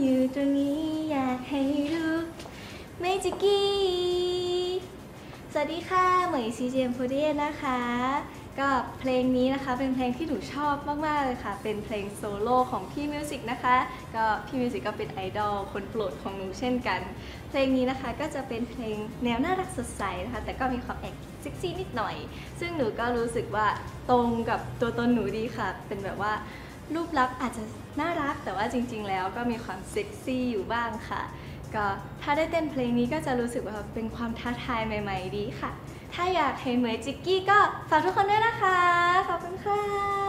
อยู่ตรงนี้อยากให้รู้เมจิกี้ สวัสดีค่ะเหมย CGM48 นะคะ ก็เพลงนี้นะคะเป็นเพลงที่หนูชอบมาก ๆ เลยค่ะ เป็นเพลงโซโล่ของพี่มิวสิกนะคะ ก็พี่มิวสิกก็เป็นไอดอลคนโปรดของหนูเช่นกัน เพลงนี้นะคะก็จะเป็นเพลงแนวน่ารักสดใสนะคะ แต่ก็มีความแอบเซ็กซี่นิดหน่อย ซึ่งหนูก็รู้สึกว่าตรงกับตัวตนหนูดีค่ะ เป็นแบบว่ารูปลักษณ์อาจจะน่ารัก ว่าจริง ๆ แล้วก็มีความเซ็กซี่อยู่บ้างค่ะ ก็ถ้าได้เต้นเพลงนี้ก็จะรู้สึกว่าเป็นความท้าทายใหม่ ๆ ดีค่ะ ถ้าอยากเห็นเหมยจิกกี้ก็ฝากทุกคนด้วยนะคะ ขอบคุณค่ะ